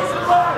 Vamos!